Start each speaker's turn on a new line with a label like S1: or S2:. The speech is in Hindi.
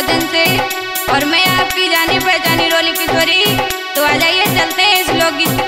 S1: के से। और मैं आपकी जानी पहचानी रोली किशोरी। तो आ जाइए, चलते हैं इस लोकगीत